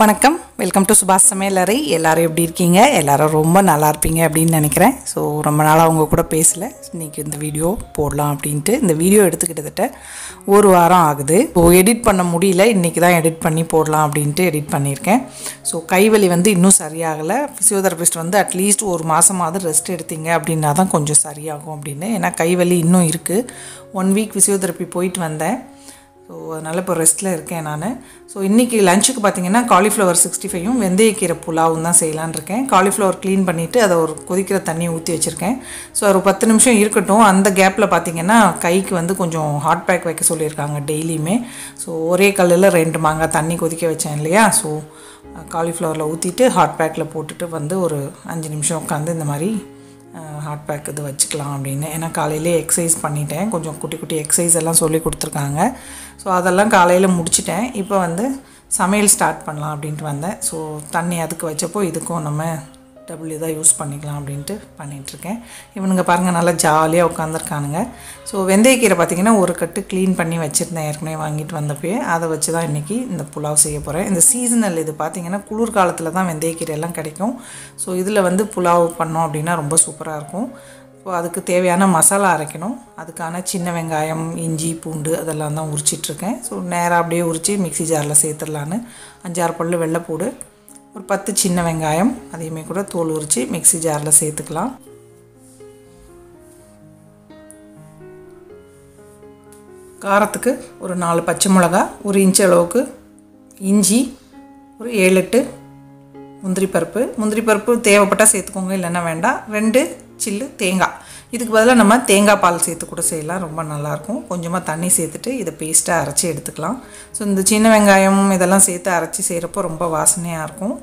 வணக்கம். Welcome to சுபாஷ் சமையலறை எல்லோரும் எப்படி இருக்கீங்க? எல்லோரும் ரொம்ப நல்லா இருப்பீங்க அப்படின்னு நினைக்கிறேன். ஸோ ரொம்ப நாளாக அவங்க கூட பேசல. இன்றைக்கி இந்த வீடியோ போடலாம் அப்படின்ட்டு. இந்த வீடியோ எடுத்துக்கிட்டத்தட்ட ஒரு வாரம் ஆகுது. ஸோ எடிட் பண்ண முடியல. இன்றைக்கி தான் எடிட் பண்ணி போடலாம் அப்படின்ட்டு எடிட் பண்ணியிருக்கேன். ஸோ கைவலி வந்து இன்னும் சரியாகலை. ஃபிசியோதெரபிஸ்ட் வந்து அட்லீஸ்ட் ஒரு மாதமாவது ரெஸ்ட் எடுத்தீங்க அப்படின்னா தான் கொஞ்சம் சரியாகும் அப்படின்னு. ஏன்னா கைவலி இன்னும் இருக்குது ஒன் வீக் ஃபிசியோதெரப்பி போயிட்டு வந்தேன். ஸோ அதனால் இப்போ ரெஸ்ட்டில் இருக்கேன் நான். ஸோ இன்றைக்கி லஞ்சுக்கு பார்த்தீங்கன்னா காலிஃப்ளவர் சிக்ஸ்டி ஃபைவும் வெந்தயக்கீரை புலாவும் தான் செய்யலான் இருக்கேன். காலிஃப்ளவர் க்ளீன் பண்ணிவிட்டு அதை ஒரு கொதிக்கிற தண்ணியை ஊற்றி வச்சுருக்கேன். ஸோ ஒரு பத்து நிமிஷம் இருக்கட்டும். அந்த கேப்பில் பார்த்தீங்கன்னா கைக்கு வந்து கொஞ்சம் ஹாட் பேக் வைக்க சொல்லியிருக்காங்க டெய்லியுமே. ஸோ ஒரே கல்லில் ரெண்டு மாங்காய் தண்ணி கொதிக்க வச்சேன் இல்லையா? ஸோ காலிஃப்ளவரில் ஊற்றிட்டு ஹாட் பேக்கில் போட்டுட்டு வந்து ஒரு அஞ்சு நிமிஷம் உட்காந்து இந்த மாதிரி ஹாட் பேக் இது வச்சுக்கலாம் அப்படின்னு. ஏன்னா காலையிலே எக்ஸசைஸ் பண்ணிட்டேன். கொஞ்சம் குட்டி குட்டி எக்ஸசைஸ் எல்லாம் சொல்லி கொடுத்துருக்காங்க. ஸோ அதெல்லாம் காலையில் முடிச்சிட்டேன். இப்போ வந்து சமையல் ஸ்டார்ட் பண்ணலாம் அப்படின்ட்டு வந்தேன். ஸோ தண்ணி அதுக்கு வச்சப்போ இதுக்கும் நம்ம டபுள் இதாக யூஸ் பண்ணிக்கலாம் அப்படின்ட்டு பண்ணிகிட்ருக்கேன் இவனுங்க பாருங்கள் நல்லா ஜாலியாக உட்காந்துருக்கானுங்க ஸோ வெந்தயக்கீரை பார்த்திங்கன்னா ஒரு கட்டு க்ளீன் பண்ணி வச்சுருந்தேன். ஏற்கனவே வாங்கிட்டு வந்தப்பயே. அதை வச்சு தான் இன்றைக்கி இந்த புலாவ் செய்ய போகிறேன் இந்த சீசனல் இது பார்த்திங்கன்னா குளிர் காலத்தில் தான் வெந்தயக்கீரை எல்லாம் கிடைக்கும். ஸோ இதில் வந்து புலாவ் பண்ணோம் அப்படின்னா ரொம்ப சூப்பராக இருக்கும். ஸோ அதுக்கு தேவையான மசாலா அரைக்கணும். அதுக்கான சின்ன வெங்காயம் இஞ்சி பூண்டு அதெல்லாம் தான் உரிச்சிட்ருக்கேன் ஸோ நேராக அப்படியே உரித்து மிக்சி ஜாரில் சேர்த்துடலான்னு. அஞ்சாறு பல் வெள்ளைப்பூடு ஒரு பத்து சின்ன வெங்காயம் அதையுமே கூட தோல் உரித்து மிக்சி ஜாரில் சேர்த்துக்கலாம். காரத்துக்கு ஒரு நாலு பச்சை மிளகா ஒரு இன்ச்சு அளவுக்கு இஞ்சி ஒரு ஏழு எட்டு முந்திரி பருப்பு. முந்திரி பருப்பு தேவைப்பட்டால் சேர்த்துக்கோங்க இல்லைன்னா வேண்டாம். ரெண்டு சில்லு தேங்காய். இதுக்கு பதிலாக நம்ம தேங்காய் பால் சேர்த்து கூட செய்யலாம். ரொம்ப நல்லாயிருக்கும். கொஞ்சமாக தண்ணி சேர்த்துட்டு இதை பேஸ்ட்டாக அரைச்சி எடுத்துக்கலாம். ஸோ இந்த சின்ன வெங்காயம் இதெல்லாம் சேர்த்து அரைச்சி செய்கிறப்போ ரொம்ப வாசனையாக இருக்கும்.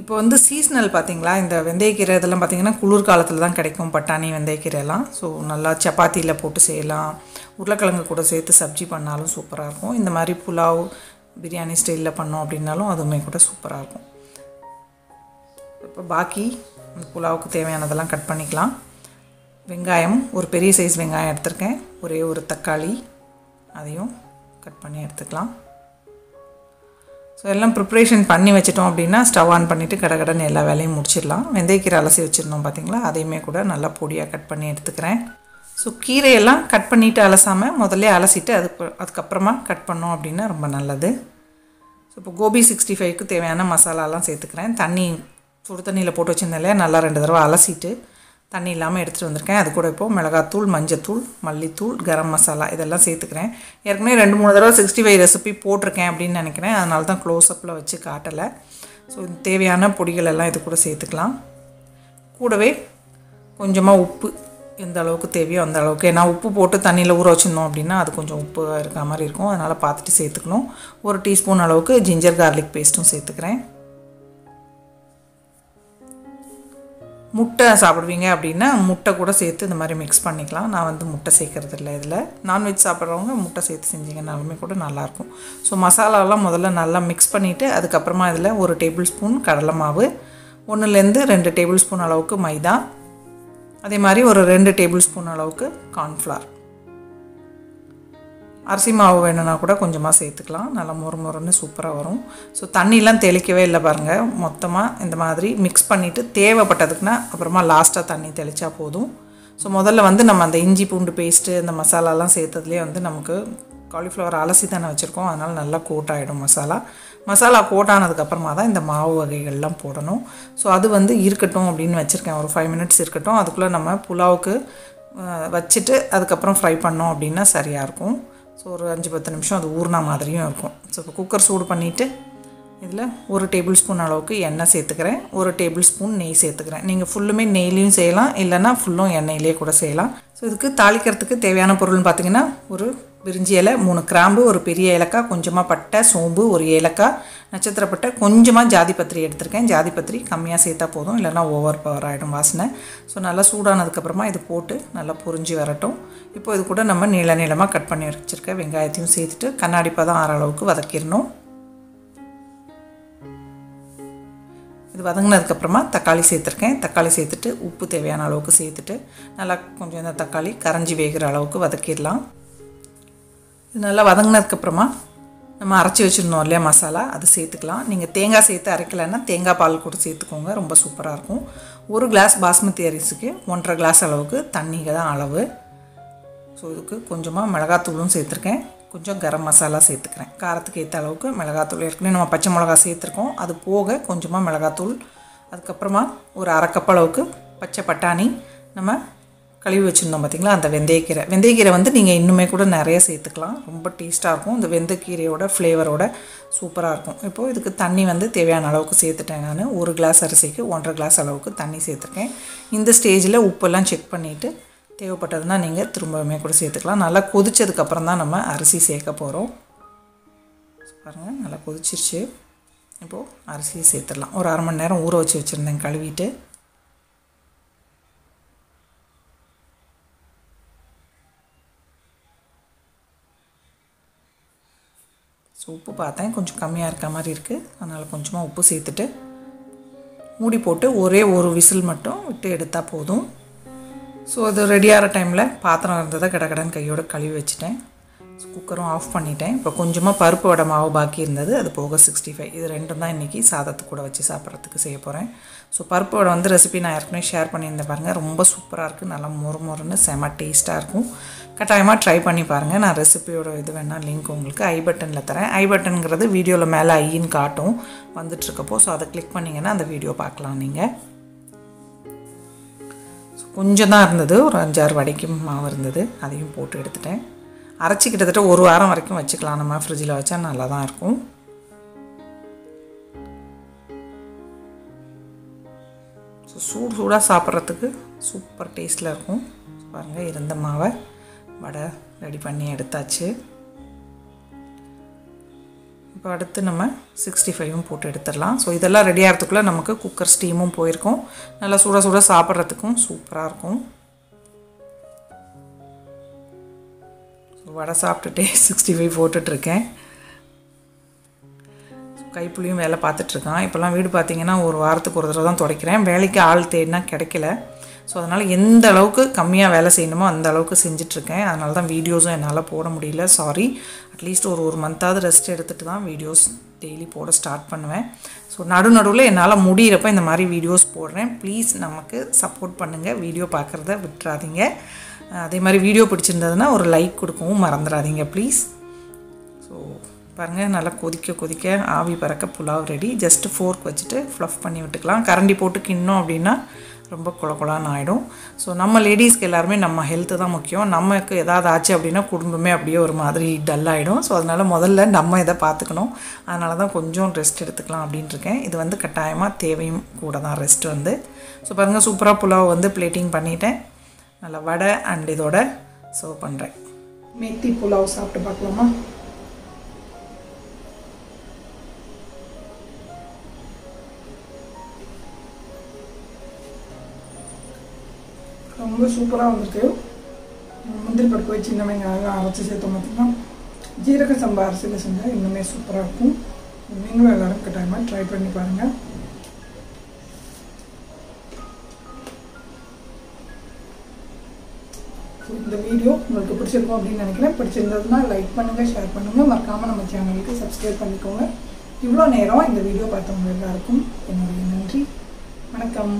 இப்போ வந்து சீஸ்னல் பார்த்தீங்களா இந்த வெந்தயக்கீரை இதெல்லாம் பார்த்தீங்கன்னா குளிர் காலத்தில் தான் கிடைக்கும். பட்டாணி வெந்தயக்கீரைலாம் ஸோ நல்லா சப்பாத்தியில் போட்டு செய்யலாம். உருளைக்கிழங்கு கூட சேர்த்து சப்ஜி பண்ணாலும் சூப்பராக இருக்கும். இந்த மாதிரி புலாவ் பிரியாணி ஸ்டைலில் பண்ணோம் அப்படின்னாலும் அதுவுமே கூட சூப்பராக இருக்கும். இப்போ பாக்கி இந்த புலாவுக்கு தேவையானதெல்லாம் கட் பண்ணிக்கலாம். வெங்காயம் ஒரு பெரிய சைஸ் வெங்காயம் எடுத்திருக்கேன். ஒரே ஒரு தக்காளி அதையும் கட் பண்ணி எடுத்துக்கலாம். ஸோ எல்லாம் ப்ரிப்ரேஷன் பண்ணி வச்சிட்டோம் அப்படின்னா ஸ்டவ் ஆன் பண்ணிவிட்டு கடகடன்னு எல்லா வேலையும் முடிச்சிடலாம். வெந்தயக்கீரை அலசி வச்சுருந்தோம் பார்த்தீங்களா அதையுமே கூட நல்லா பொடியாக கட் பண்ணி எடுத்துக்கிறேன். ஸோ கீரையெல்லாம் கட் பண்ணிவிட்டு அலசாமல் முதல்ல அலசிட்டு அதுக்கு அதுக்கப்புறமா கட் பண்ணோம் அப்படின்னா ரொம்ப நல்லது. ஸோ இப்போ கோபி சிக்ஸ்டி ஃபைவ்க்கு தேவையான மசாலாலாம் சேர்த்துக்கிறேன். தண்ணி சுடு தண்ணியில் போட்டு வச்சுருந்தேன் நல்லா ரெண்டு தடவை அலசிட்டு தண்ணி இல்லாமல் எடுத்துகிட்டு வந்திருக்கேன். அது கூட இப்போது மிளகாத்தூள் மஞ்சத்தூள் மல்லித்தூள் கரம் மசாலா இதெல்லாம் சேர்த்துக்கிறேன். ஏற்கனவே ரெண்டு மூணு தடவை சிக்ஸ்டி ஃபைவ் ரெசிபி போட்டிருக்கேன் அப்படின்னு நினைக்கிறேன். அதனால தான் க்ளோஸ்அப்பில் வச்சு காட்டலை. ஸோ தேவையான பொடிகள் எல்லாம் இது கூட சேர்த்துக்கலாம். கூடவே கொஞ்சமாக உப்பு எந்த அளவுக்கு தேவையோ அந்த அளவுக்கு. ஏன்னா உப்பு போட்டு தண்ணியில் ஊற வச்சுருந்தோம் அப்படின்னா அது கொஞ்சம் உப்பு இருக்க மாதிரி இருக்கும். அதனால் பார்த்துட்டு சேர்த்துக்கணும். ஒரு டீஸ்பூன் அளவுக்கு ஜிஞ்சர் கார்லிக் பேஸ்ட்டும் சேர்த்துக்கிறேன். முட்டை சாப்பிடுவீங்க அப்படின்னா முட்டை கூட சேர்த்து இந்த மாதிரி மிக்ஸ் பண்ணிக்கலாம். நான் வந்து முட்டை சேர்க்கறது இல்லை இதில். நான்வெஜ் சாப்பிட்றவங்க முட்டை சேர்த்து செஞ்சிங்கனாலுமே கூட நல்லாயிருக்கும். ஸோ மசாலாலாம் முதல்ல நல்லா மிக்ஸ் பண்ணிவிட்டு அதுக்கப்புறமா இதில் ஒரு டேபிள் ஸ்பூன் கடலை மாவு ஒன்றுலேருந்து ரெண்டு டேபிள் ஸ்பூன் அளவுக்கு மைதா அதே மாதிரி ஒரு ரெண்டு டேபிள் ஸ்பூன் அளவுக்கு கார்ன்ஃப்ளவர் அரிசி மாவு வேணும்னா கூட கொஞ்சமாக சேர்த்துக்கலாம். நல்லா மொறு மொறுன்னு சூப்பராக வரும். ஸோ தண்ணிலாம் தெளிக்கவே இல்லை பாருங்கள் மொத்தமாக இந்த மாதிரி மிக்ஸ் பண்ணிவிட்டு தேவைப்பட்டதுக்குன்னா அப்புறமா லாஸ்ட்டாக தண்ணி தெளித்தா போதும். ஸோ முதல்ல வந்து நம்ம அந்த இஞ்சி பூண்டு பேஸ்ட்டு இந்த மசாலாலாம் சேர்த்ததுலேயே வந்து நமக்கு காலிஃப்ளவர் அலசி தானே வச்சுருக்கோம். அதனால் நல்லா கோட் ஆகிடும் மசாலா. மசாலா கோட் ஆனதுக்கப்புறமா தான் இந்த மாவு வகைகள்லாம் போடணும். ஸோ அது வந்து இருக்கட்டும் அப்படின்னு வச்சுருக்கேன். ஒரு ஃபைவ் மினிட்ஸ் இருக்கட்டும். அதுக்குள்ளே நம்ம புலாவுக்கு வச்சுட்டு அதுக்கப்புறம் ஃப்ரை பண்ணோம் அப்படின்னா சரியாக இருக்கும். ஸோ ஒரு அஞ்சு பத்து நிமிஷம் அது ஊறினா மாதிரியும் இருக்கும். ஸோ இப்போ குக்கர் சூடு பண்ணிவிட்டு இதில் ஒரு டேபிள் ஸ்பூன் அளவுக்கு எண்ணெய் சேர்த்துக்கிறேன். ஒரு டேபிள் ஸ்பூன் நெய் சேர்த்துக்கிறேன். நீங்கள் ஃபுல்லுமே நெய்லேயும் செய்யலாம். இல்லைனா ஃபுல்லும் எண்ணெயிலே கூட செய்யலாம். ஸோ இதுக்கு தாளிக்கிறதுக்கு தேவையான பொருள்னு பார்த்தீங்கன்னா ஒரு பிரிஞ்சி இலை மூணு கிராம்பு ஒரு பெரிய ஏலக்காய் கொஞ்சமாக பட்டை சோம்பு ஒரு ஏலக்காய் நட்சத்திரப்பட்டை கொஞ்சமாக ஜாதிபத்திரி எடுத்திருக்கேன். ஜாதிபத்திரி கம்மியாக சேர்த்தா போதும் இல்லைனா ஓவர் பவர் ஆகிடும் வாசனை. ஸோ நல்லா சூடானதுக்கப்புறமா இது போட்டு நல்லா பொரிஞ்சு வரட்டும். இப்போ இது கூட நம்ம நீள நீளமாக கட் பண்ணி வச்சுருக்க வெங்காயத்தையும் சேர்த்துட்டு கண்ணாடி பதம் ஆற அளவுக்கு வதக்கிடணும். இது வதங்கினதுக்கப்புறமா தக்காளி சேர்த்துருக்கேன். தக்காளி சேர்த்துட்டு உப்பு தேவையான அளவுக்கு சேர்த்துட்டு நல்லா கொஞ்சம் இந்த தக்காளி கரைஞ்சி வேகிற அளவுக்கு வதக்கிடலாம். இது நல்லா வதங்கினதுக்கப்புறமா நம்ம அரைச்சி வச்சுருந்தோம் இல்லையா மசாலா அது சேர்த்துக்கலாம். நீங்கள் தேங்காய் சேர்த்து அரைக்கலைன்னா தேங்காய் பால் கூட சேர்த்துக்கோங்க ரொம்ப சூப்பராக இருக்கும். ஒரு கிளாஸ் பாஸ்மதி அரிசிக்கு ஒன்றரை கிளாஸ் அளவுக்கு தண்ணிங்க தான் அளவு. ஸோ இதுக்கு கொஞ்சமாக மிளகாத்தூளும் சேர்த்துருக்கேன். கொஞ்சம் கரம் மசாலா சேர்த்துக்கிறேன். காரத்துக்கு ஏற்ற அளவுக்கு மிளகாத்தூள். ஏற்கனவே நம்ம பச்சை மிளகா சேர்த்துருக்கோம். அது போக கொஞ்சமாக மிளகாத்தூள். அதுக்கப்புறமா ஒரு அரைக்கப்பளவுக்கு அளவுக்கு பச்சை பட்டாணி. நம்ம கழுவி வச்சுருந்தோம் பார்த்திங்களா அந்த வெந்தயக்கீரை வெந்தயக்கீரை வந்து நீங்கள் இன்னுமே கூட நிறைய சேர்த்துக்கலாம். ரொம்ப டேஸ்ட்டாக இருக்கும். இந்த வெந்தயக்கீரையோட ஃப்ளேவரோட சூப்பராக இருக்கும். இப்போது இதுக்கு தண்ணி வந்து தேவையான அளவுக்கு சேர்த்துட்டேன் நான். ஒரு கிளாஸ் அரிசிக்கு ஒன்றரை கிளாஸ் அளவுக்கு தண்ணி சேர்த்துருக்கேன். இந்த ஸ்டேஜில் உப்பெல்லாம் செக் பண்ணிவிட்டு தேவைப்பட்டதுன்னா நீங்கள் திரும்பவுமே கூட சேர்த்துக்கலாம். நல்லா கொதிச்சதுக்கப்புறம் தான் நம்ம அரிசி சேர்க்க போகிறோம் பாருங்கள் நல்லா கொதிச்சிருச்சு. இப்போது அரிசியை சேர்த்துடலாம். ஒரு அரை மணி நேரம் ஊற வச்சு வச்சுருந்தேன். கழுவிட்டு ஸோ உப்பு பார்த்தேன். கொஞ்சம் கம்மியாக இருக்க மாதிரி இருக்குது அதனால் கொஞ்சமாக உப்பு சேர்த்துட்டு மூடி போட்டு ஒரே ஒரு விசில் மட்டும் விட்டு எடுத்தால் போதும். ஸோ அது ரெடியாகிற டைமில் பாத்திரம் இருந்ததை கடகடன் கையோடு கழுவி வச்சுட்டேன். குக்கரும் ஆஃப் பண்ணிட்டேன். இப்போ கொஞ்சமாக பருப்பு வடை மாவு பாக்கி இருந்தது. அது போக சிக்ஸ்டி ஃபைவ் இது ரெண்டும் தான் இன்றைக்கி சாதத்து கூட வச்சு சாப்பிட்றதுக்கு செய்ய போகிறேன் ஸோ பருப்பு வடை வந்து ரெசிபி நான் ஏற்கனவே ஷேர் பண்ணியிருந்தேன் பாருங்கள் ரொம்ப சூப்பராக இருக்குது நல்லா மொறு மொறுன்னு செம டேஸ்ட்டாக இருக்கும். கட்டாயமாக ட்ரை பண்ணி பாருங்கள் நான் ரெசிபியோட இது வேணால் லிங்க் உங்களுக்கு ஐ பட்டனில் தரேன். ஐ பட்டனுங்கிறது வீடியோவில் மேலே ஐன்னு காட்டும். வந்துட்டுருக்கப்போ ஸோ அதை கிளிக் பண்ணிங்கன்னா அந்த வீடியோ பார்க்கலாம் நீங்கள் கொஞ்சம் தான் இருந்தது. ஒரு அஞ்சாறு வடைக்கும் மாவு இருந்தது. அதையும் போட்டு எடுத்துட்டேன். அரைச்சி கிட்டத்தட்ட ஒரு வாரம் வரைக்கும் வச்சுக்கலாம். நம்ம ஃப்ரிட்ஜில் வச்சா நல்லா தான் இருக்கும். ஸோ சூடு சூடாக சாப்பிட்றதுக்கு சூப்பர் டேஸ்ட்டில் இருக்கும். பாருங்கள் இருந்த மாவை. வடை ரெடி பண்ணி எடுத்தாச்சு. இப்போ அடுத்து நம்ம சிக்ஸ்டி ஃபைவும் போட்டு எடுத்துடலாம். ஸோ இதெல்லாம் ரெடி ஆகிறதுக்குள்ளே நமக்கு குக்கர் ஸ்டீமும் போயிருக்கும். நல்லா சுட சுட சாப்பிட்றதுக்கும் சூப்பராக இருக்கும். வடை சாப்பிட்டுட்டே சிக்ஸ்டி ஃபைவ் போட்டுட்ருக்கேன் கைப்புலியும் வேலை பார்த்துட்ருக்கான். இப்போல்லாம் வீடு பார்த்தீங்கன்னா ஒரு வாரத்துக்கு ஒரு தடவை தான் துடைக்கிறேன். வேலைக்கு ஆள் தேடினா கிடைக்கல. ஸோ அதனால் எந்த அளவுக்கு கம்மியாக வேலை செய்யணுமோ அந்த அளவுக்கு செஞ்சிட்ருக்கேன். அதனால தான் வீடியோஸும் என்னால் போட முடியல. சாரி அட்லீஸ்ட் ஒரு ஒரு மந்த்தாவது ரெஸ்ட் எடுத்துகிட்டு தான் வீடியோஸ் டெய்லி போட ஸ்டார்ட் பண்ணுவேன். ஸோ நடு நடுவில் என்னால் முடிகிறப்ப இந்த மாதிரி வீடியோஸ் போடுறேன். ப்ளீஸ் நமக்கு சப்போர்ட் பண்ணுங்கள் வீடியோ பார்க்குறத விட்டுறாதீங்க. அதே மாதிரி வீடியோ பிடிச்சிருந்ததுன்னா ஒரு லைக் கொடுக்கவும் மறந்துடாதீங்க ப்ளீஸ் ஸோ பாருங்கள் நல்லா கொதிக்க கொதிக்க ஆவி பறக்க புலாவ் ரெடி ஜஸ்ட்டு ஃபோர்க் வச்சுட்டு ஃப்ளஃப் பண்ணி விட்டுக்கலாம். கரண்டி போட்டு கிண்ணோம் அப்படின்னா ரொம்ப குல ஆகிடும் ஸோ நம்ம லேடிஸ்க்கு எல்லாருமே நம்ம ஹெல்த்து தான் முக்கியம். நமக்கு ஏதாவது ஆச்சு அப்படின்னா குடும்பமே அப்படியே ஒரு மாதிரி டல் ஆகிடும் ஸோ அதனால் முதல்ல நம்ம இதை பார்த்துக்கணும். அதனால தான் கொஞ்சம் ரெஸ்ட் எடுத்துக்கலாம் அப்படின்ட்டு இருக்கேன். இது வந்து கட்டாயமாக தேவையும் கூட தான் ரெஸ்ட் வந்து. ஸோ பாருங்கள் சூப்பராக புலாவ் வந்து பிளேட்டிங் பண்ணிட்டேன். நல்லா வடை அண்ட் இதோட சர்வ் பண்ணுறேன் மெத்தி புலாவ் சாப்பிட்டு பார்க்கலாமா? ரொம்ப சூப்பராக வந்துட்டு முந்திரி பருப்பு வச்சு சின்ன நல்லா அரைச்சி சேர்த்தோம் பார்த்தீங்கன்னா ஜீரக சம்பா அரிசியில் செஞ்சால் இன்னுமே சூப்பராக இருக்கும். நீங்களும் எல்லோரும் கட்டாயமாக ட்ரை பண்ணி பாருங்கள் இந்த வீடியோ உங்களுக்கு பிடிச்சிருக்கும் அப்படின்னு நினைக்கிறேன். பிடிச்சிருந்ததுன்னா லைக் பண்ணுங்கள் ஷேர் பண்ணுங்கள் மறக்காமல் நம்ம சேனலுக்கு சப்ஸ்கிரைப் பண்ணிக்கோங்க. இவ்வளோ நேரம் இந்த வீடியோ பார்த்தவங்க எல்லாருக்கும் என்னுடைய நன்றி. வணக்கம்.